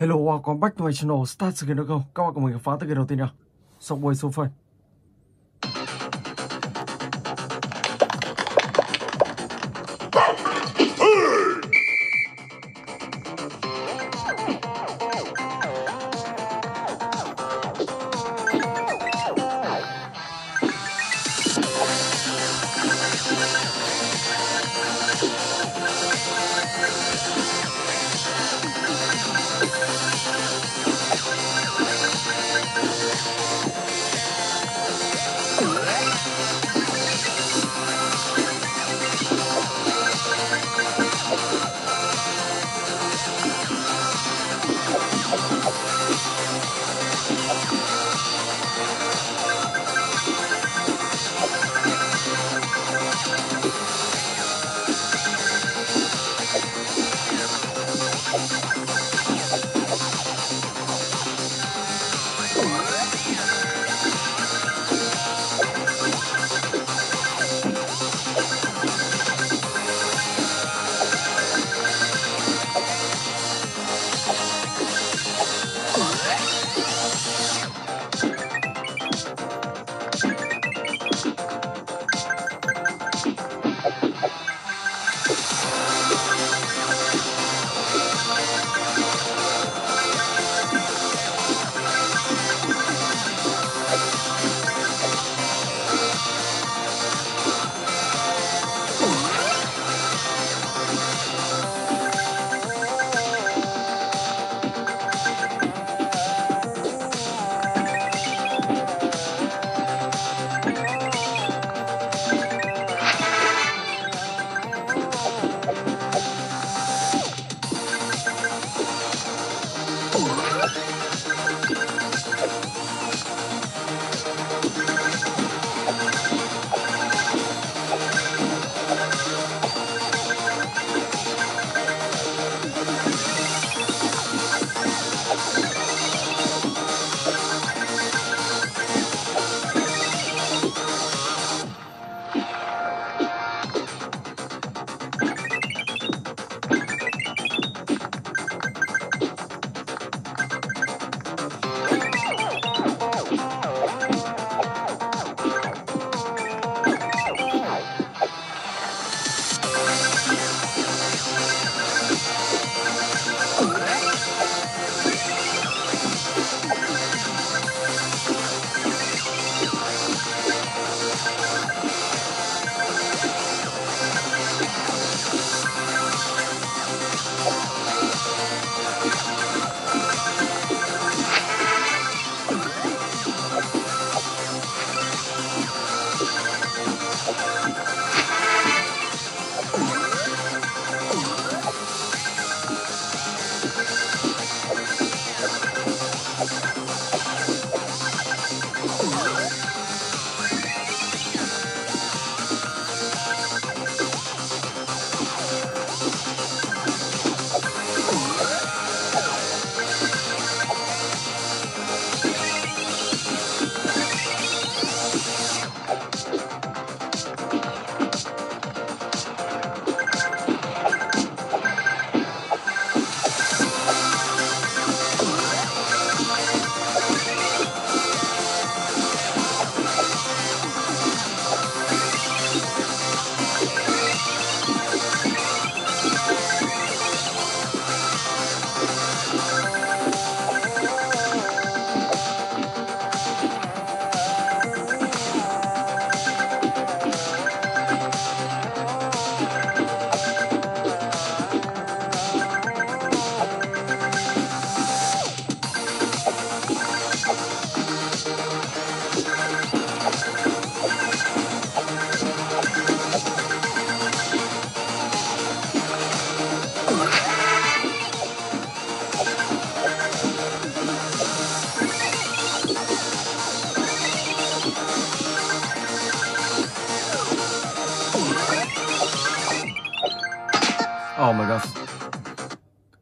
Hello, welcome back to my channel Start Skin Go. không? Các bạn cùng mình phá từ kiện đầu tiên nha. Subway Surfer.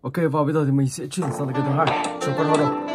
Ok và bây giờ thì mình sẽ chuyển sang cái thứ hai. Cho con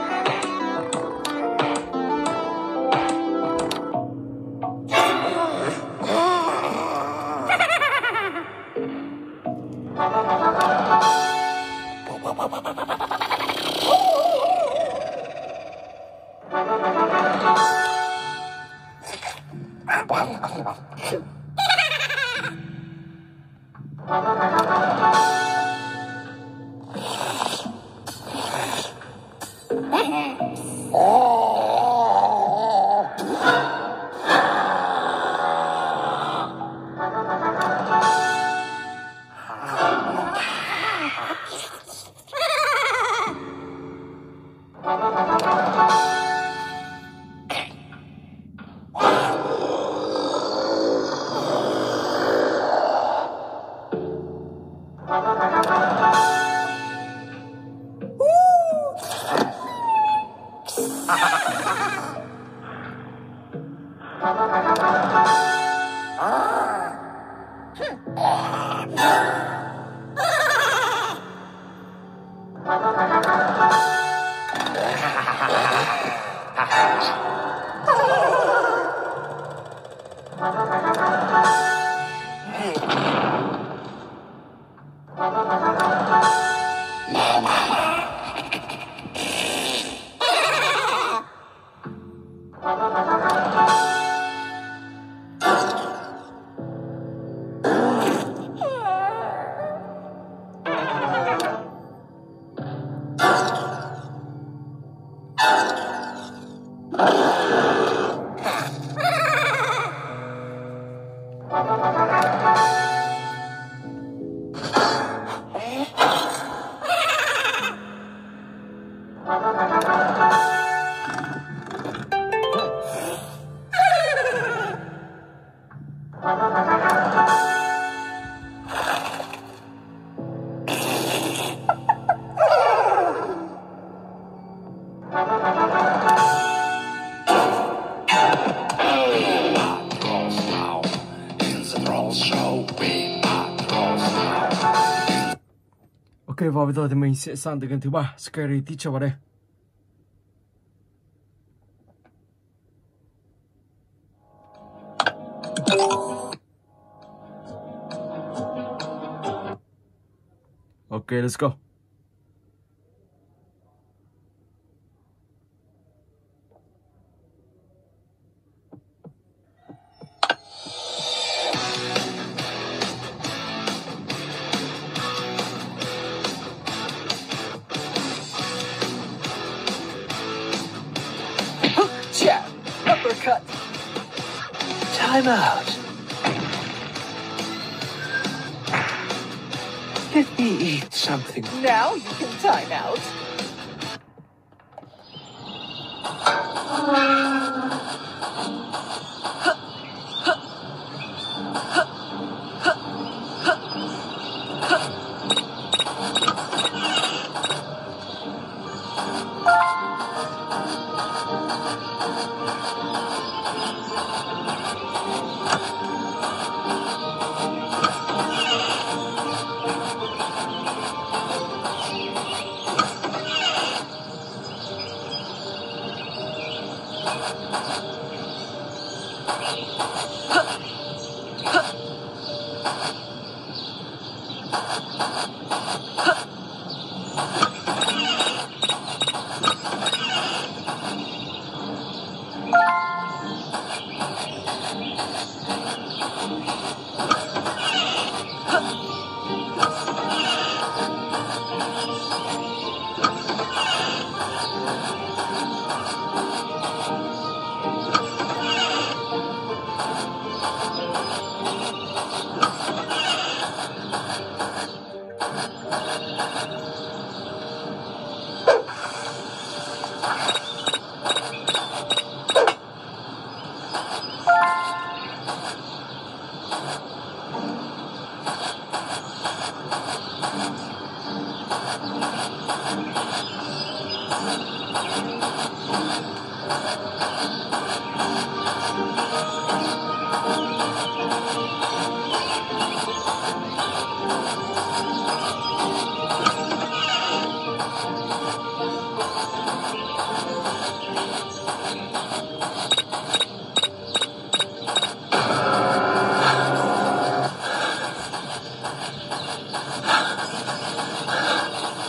Horo. Ok và bây giờ thì mình sẽ sang tới gần thứ ba Scary Teacher vào đây. Ok, let's go. You can time out. は っ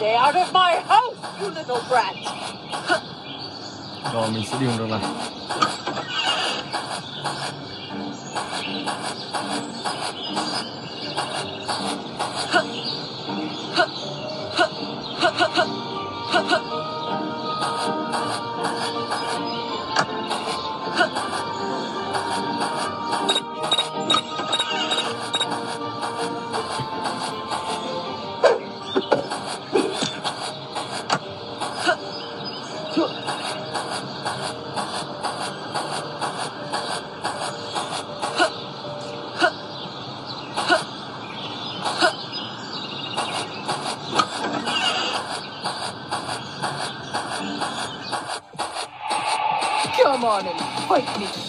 Stay out of my house, you little brat! Rồi mình sẽ đi đường này. quickly.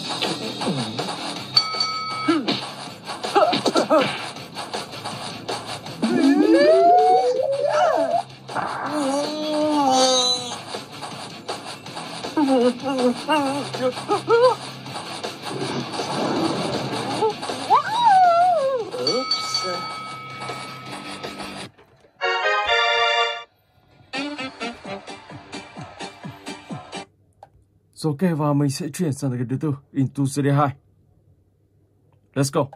Rồi ok và mình sẽ chuyển sang cái thứ tư. Into CD 2 Let's go.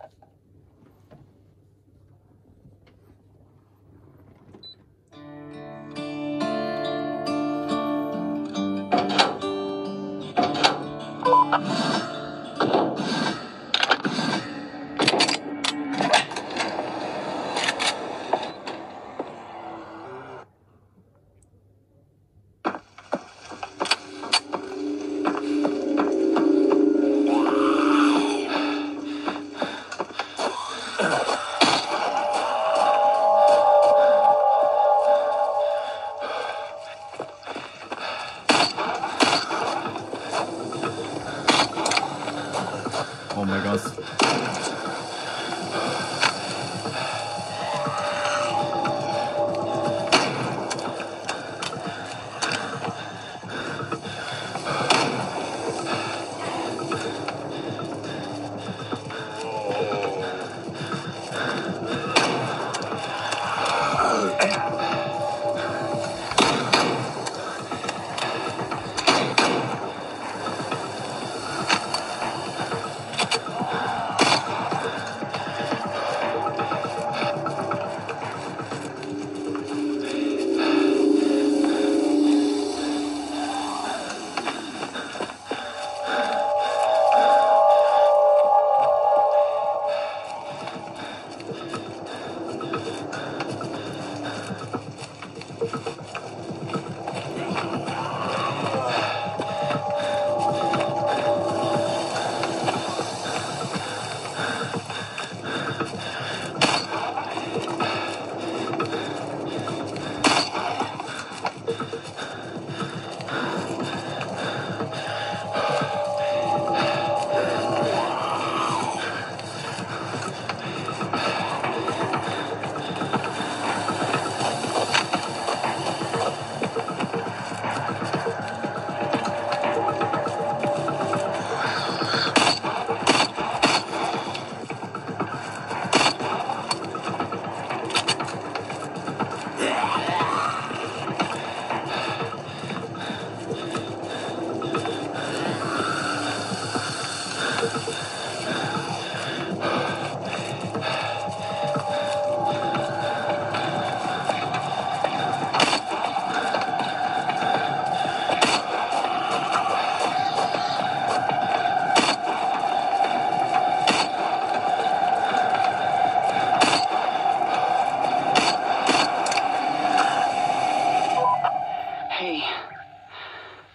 Hey,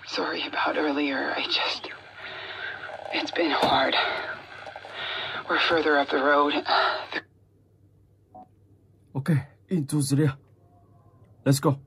sorry about earlier. I just. It's been hard. We're further up the road. The Ok Into CD Let's go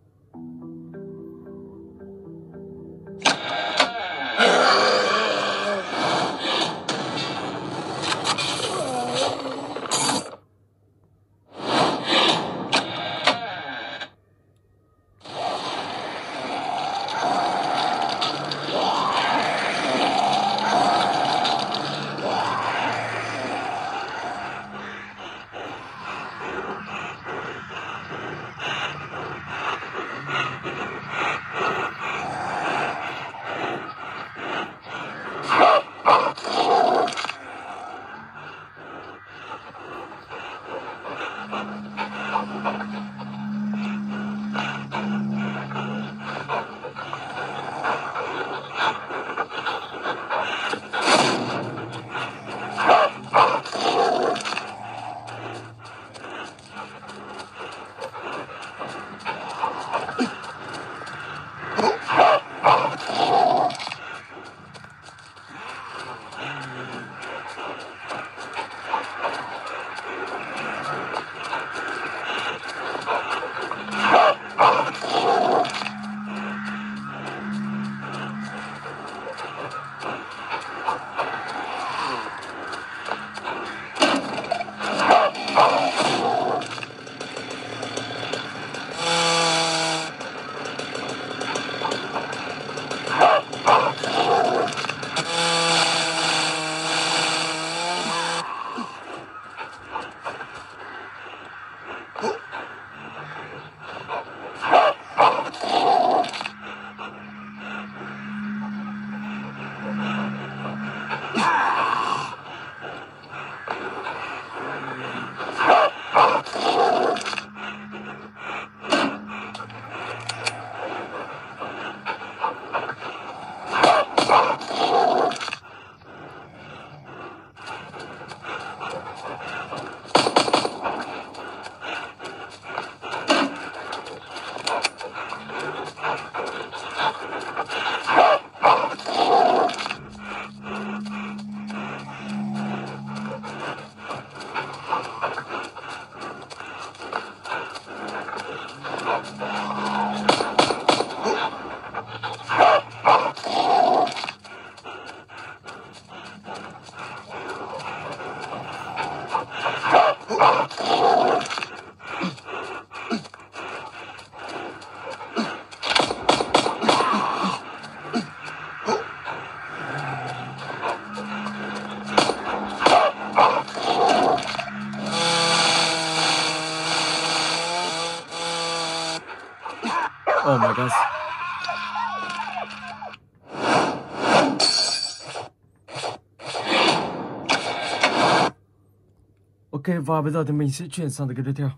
và bây giờ thì mình sẽ chuyển sang cái tiếp theo.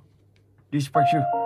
Dispatcher.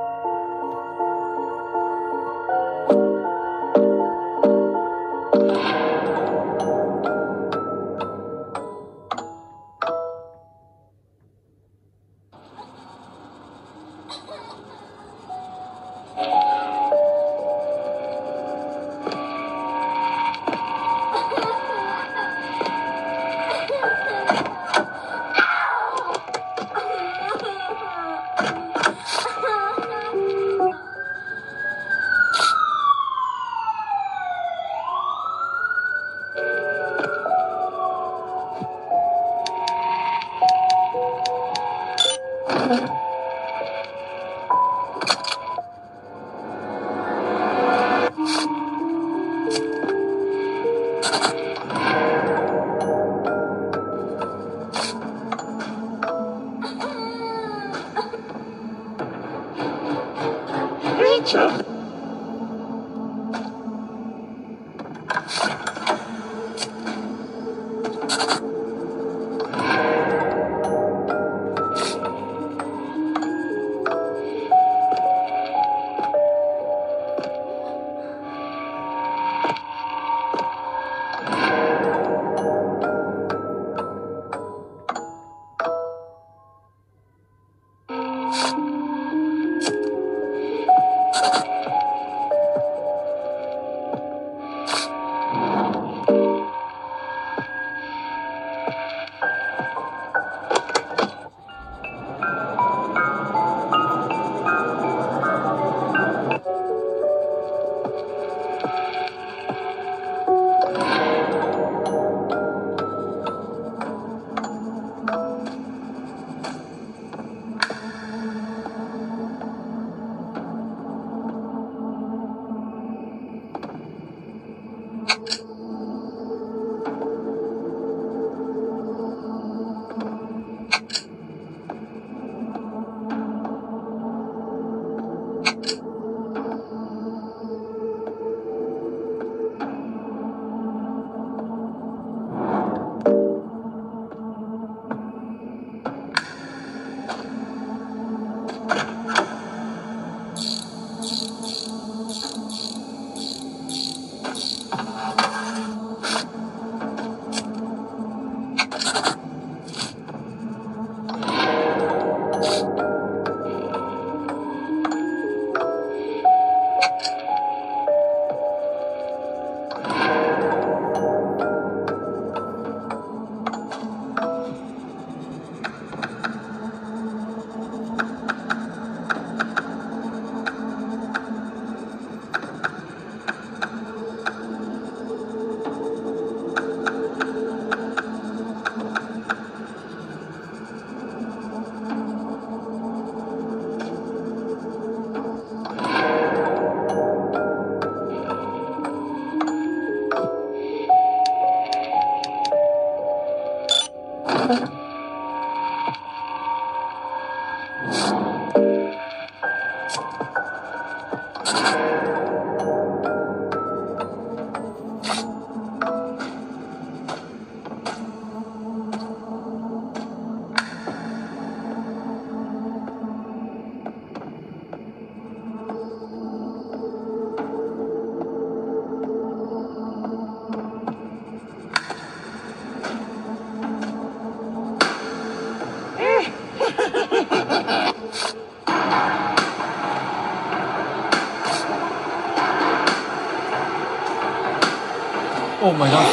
Oh my god.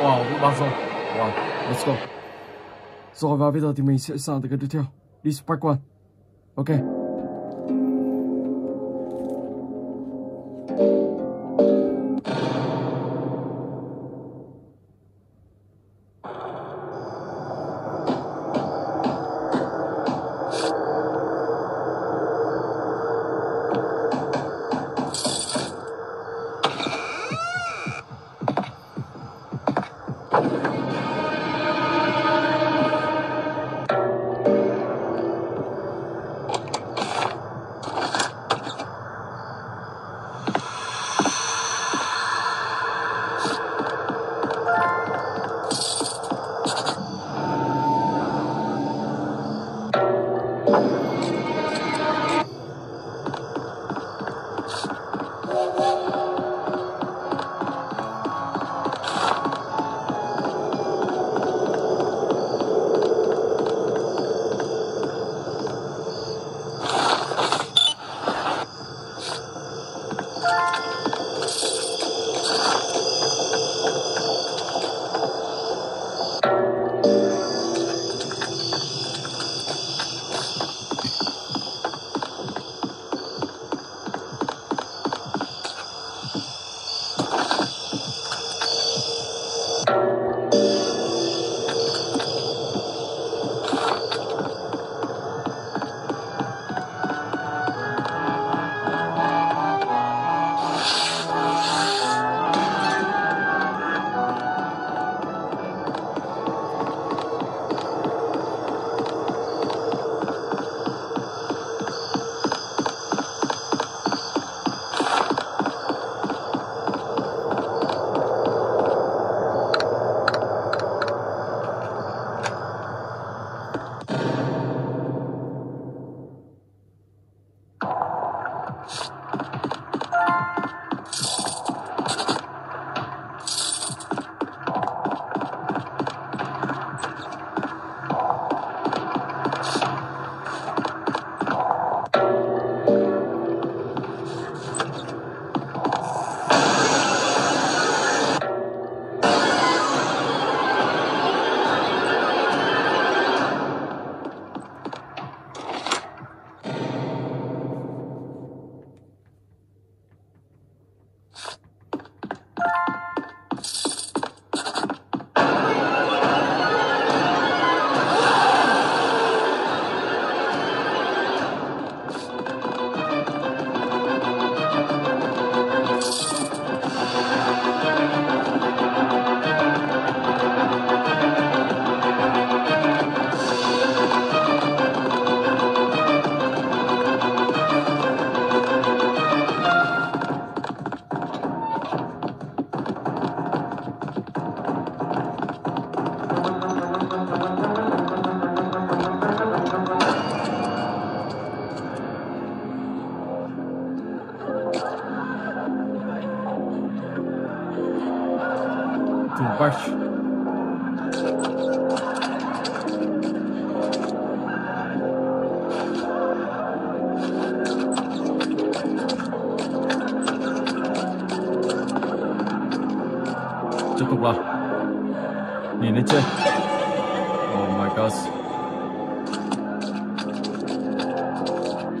Wow, vũ băng rồi. Wow, let's go. Rồi và bây giờ thì mình sẽ sang tới cái tiếp theo. Đi Spark One.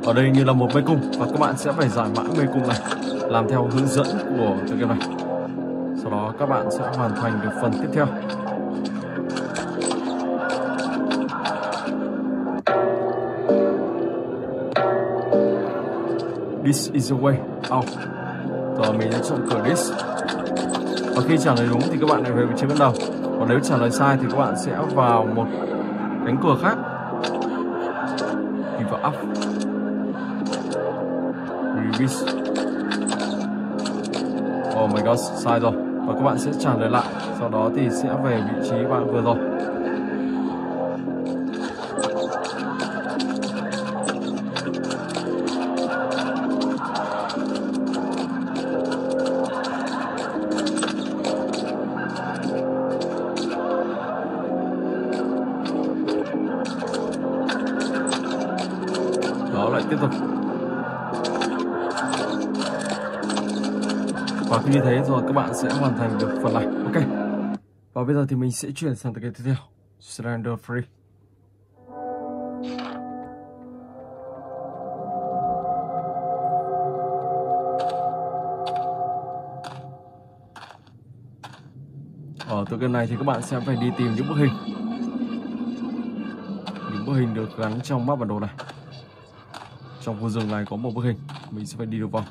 Ở đây như là một mê cung. Và các bạn sẽ phải giải mã mê cung này, Làm theo hướng dẫn của tựa game này. Sau đó các bạn sẽ hoàn thành được phần tiếp theo. This is the way out. Rồi mình đã chọn cửa this. Và khi trả lời đúng thì các bạn lại về vị trí ban đầu. Còn nếu trả lời sai thì các bạn sẽ vào một cánh cửa khác. Thì vào up release oh my god, sai rồi. Và các bạn sẽ trả lời lại, sau đó thì sẽ về vị trí bạn vừa rồi. Thế rồi, các bạn sẽ hoàn thành được phần này. Ok. Và bây giờ thì mình sẽ chuyển sang tập cái tiếp theo. Surrender free. Ở tựa game này thì các bạn sẽ phải đi tìm những bức hình. Những bức hình được gắn trong map bản đồ này. Trong khu rừng này có một bức hình. Mình sẽ phải đi được vòng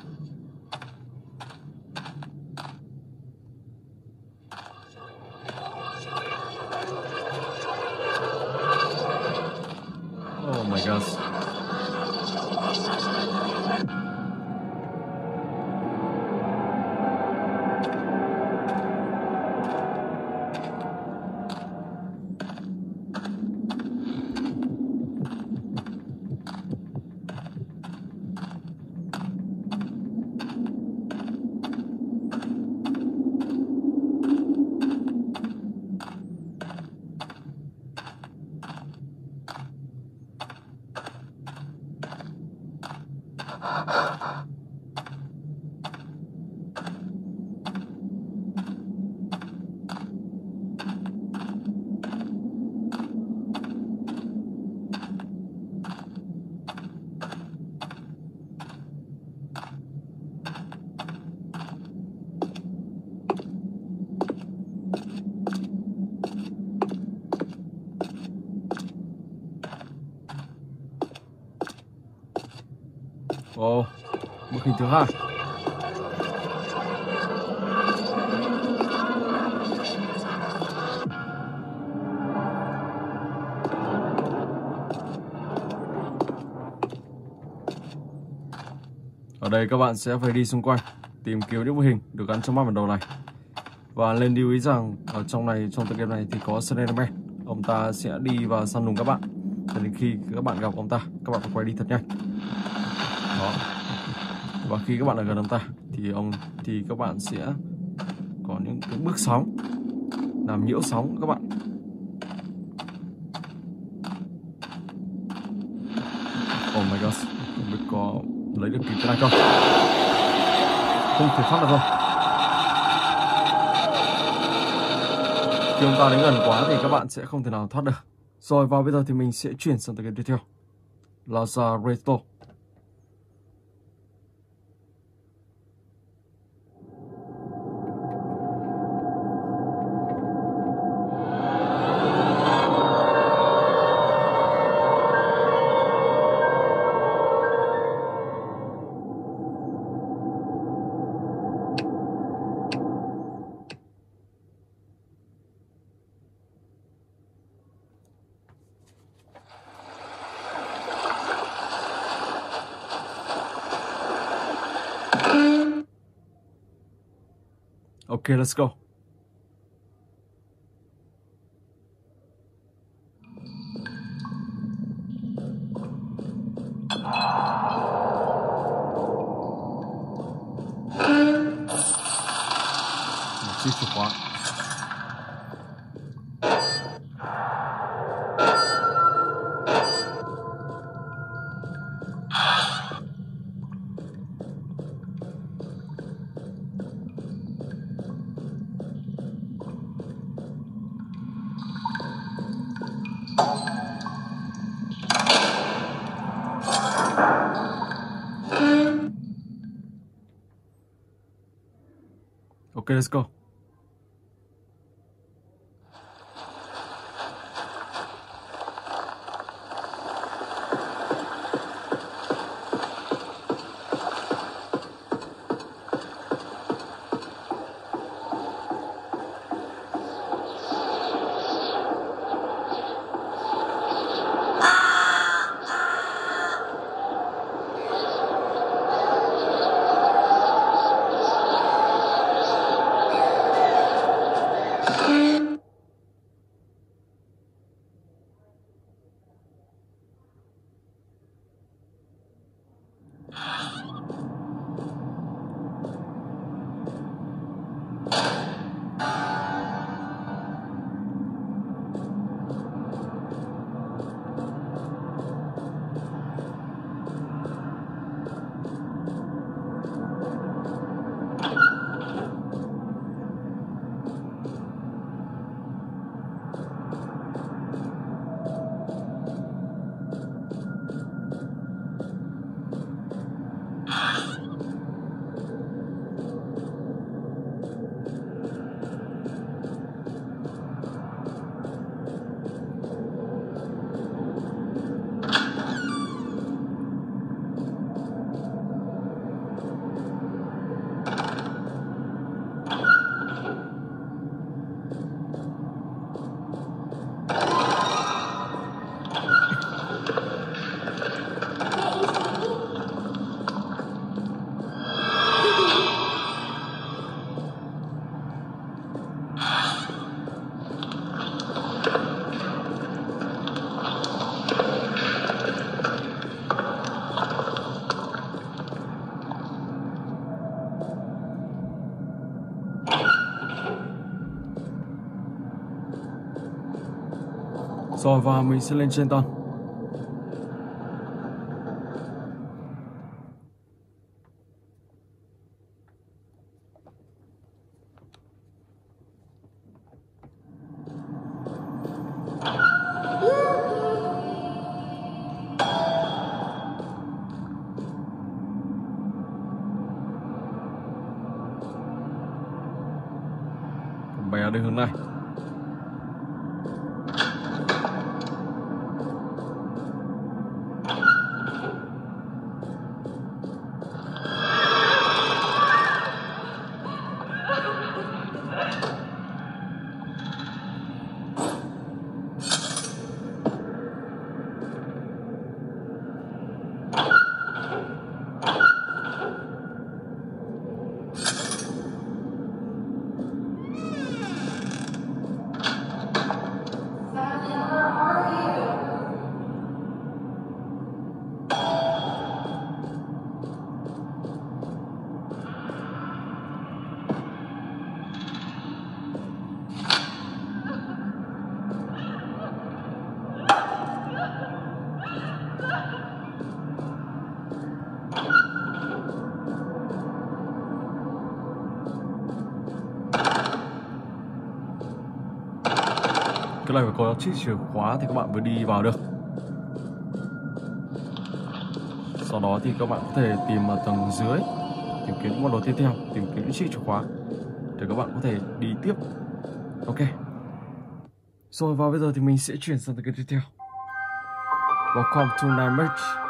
Ở đây các bạn sẽ phải đi xung quanh tìm kiếm những bức hình được gắn trong mắt bản đồ này. Và nên lưu ý rằng ở trong này trong tựa game này thì có Slenderman. Ông ta sẽ đi và săn lùng các bạn. Cho đến khi các bạn gặp ông ta, các bạn phải quay đi thật nhanh đó và khi các bạn ở gần ông ta thì ông thì các bạn sẽ có những cái bước sóng làm nhiễu sóng các bạn oh my god không biết có lấy được kịp cái này không không thể thoát được không khi ông ta đến gần quá thì các bạn sẽ không thể nào thoát được. Rồi, và bây giờ thì mình sẽ chuyển sang tới game tiếp theo. Là Zareto Okay, let's go. Ok, let's go. Rồi và mình sẽ lên trên tầng. Cái này phải có chiếc chìa khóa thì các bạn mới đi vào được. Sau đó thì các bạn có thể tìm ở tầng dưới, tìm kiếm những món đồ tiếp theo, tìm kiếm những chiếc chìa khóa để các bạn có thể đi tiếp. Ok. Rồi và bây giờ thì mình sẽ chuyển sang cái tiếp theo. Welcome to Nightmare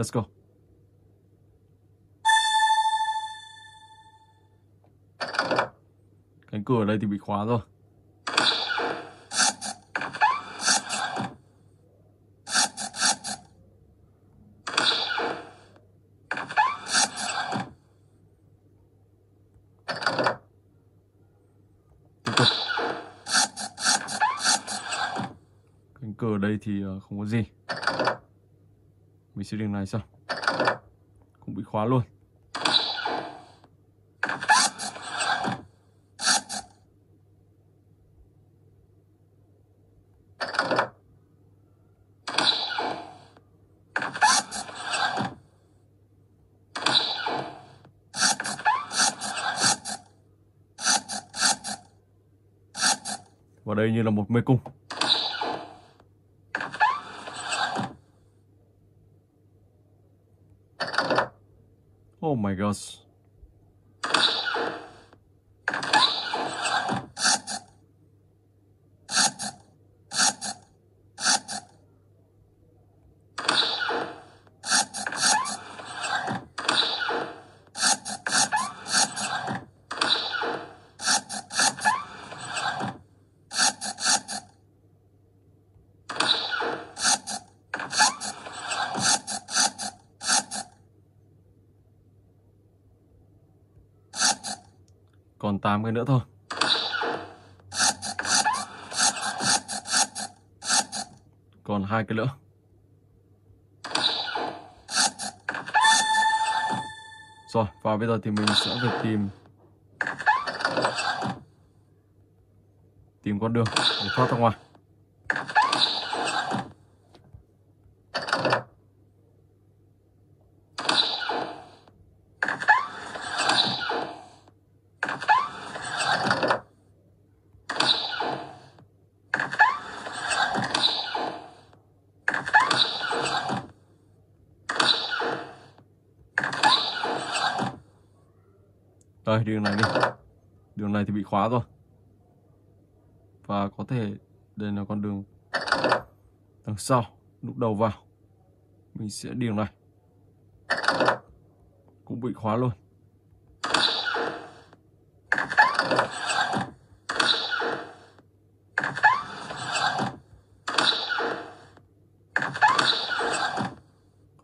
Let's go. Cánh cửa ở đây thì bị khóa rồi. cánh cửa ở đây thì ờ, không có gì mình sẽ đường này sao? Cũng bị khóa luôn. Và đây như là một mê cung. Oh my gosh. Bây giờ thì mình sẽ phải tìm tìm con đường để thoát ra ngoài. Đây, đường này đi. Đường này thì bị khóa rồi. Và có thể đây là con đường đằng sau, lúc đầu vào. Mình sẽ đường này. Cũng bị khóa luôn.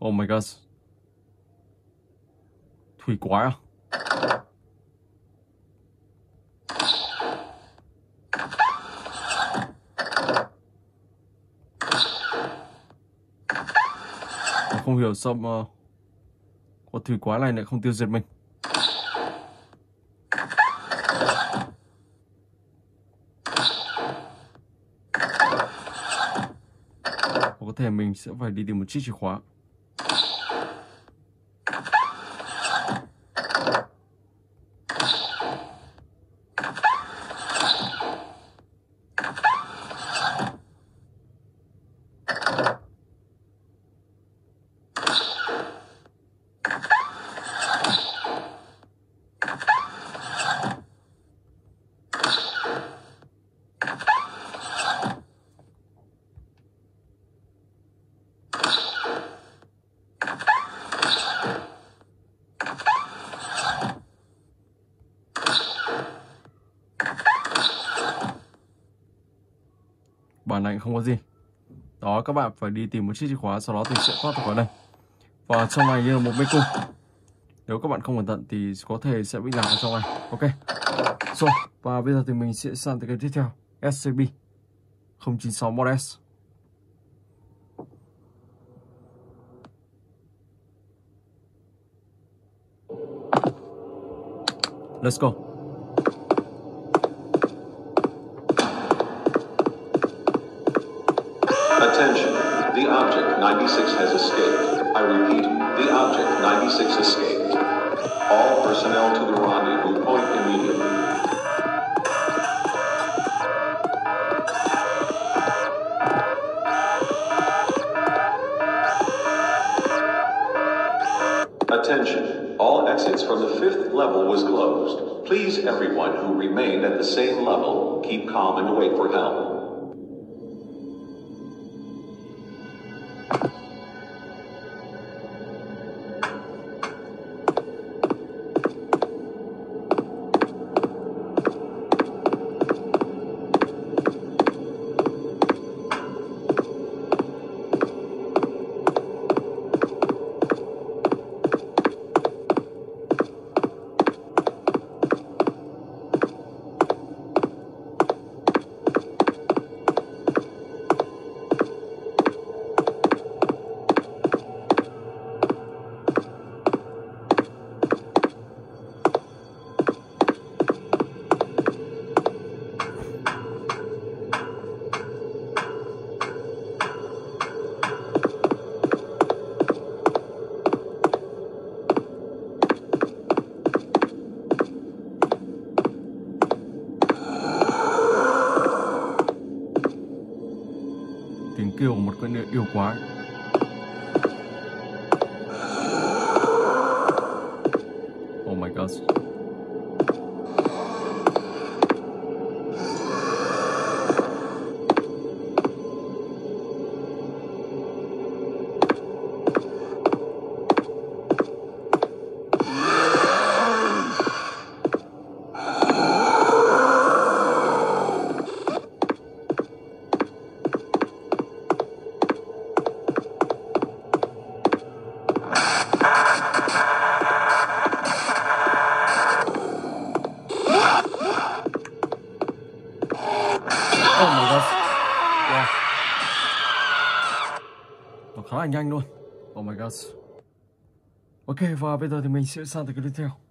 Oh my god. Thủy quái à? Không hiểu sao mà con thủy quái này lại không tiêu diệt mình. Có thể mình sẽ phải đi tìm một chiếc chìa khóa. Không có gì. Đó, các bạn phải đi tìm một chiếc chìa khóa, sau đó thì sẽ thoát được khỏi đây. Và trong này như là một mê cung. Nếu các bạn không cẩn thận thì có thể sẽ bị lạc ở trong này. Ok. Rồi và bây giờ thì mình sẽ sang tới cái tiếp theo. SCB 096 Model S. Let's go. 96 has escaped. I repeat, the object 96 escaped. All personnel to the rendezvous point immediately. Attention. All exits from the fifth level was closed. Please, everyone who remained at the same level, keep calm and wait for help. Con yêu quái. Oh my god. Ok và bây giờ thì mình sẽ sang tới cái tiếp theo.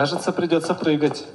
Кажется, придется прыгать.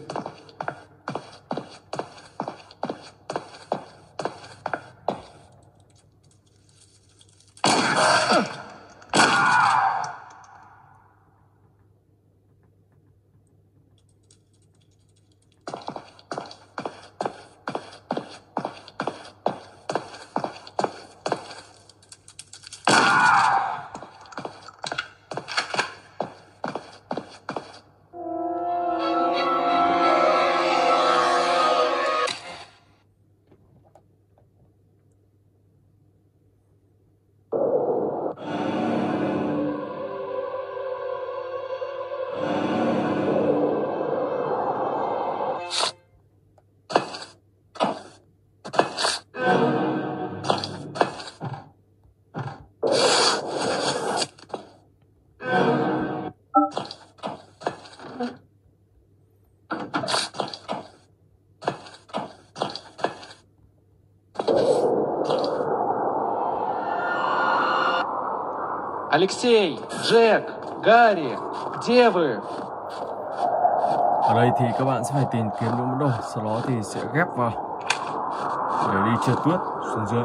Алексей, Джек, Гарри, где вы? Ở đây thì các bạn sẽ phải tìm kiếm những món đồ, sau đó thì sẽ ghép vào để đi trượt tuyết xuống dưới.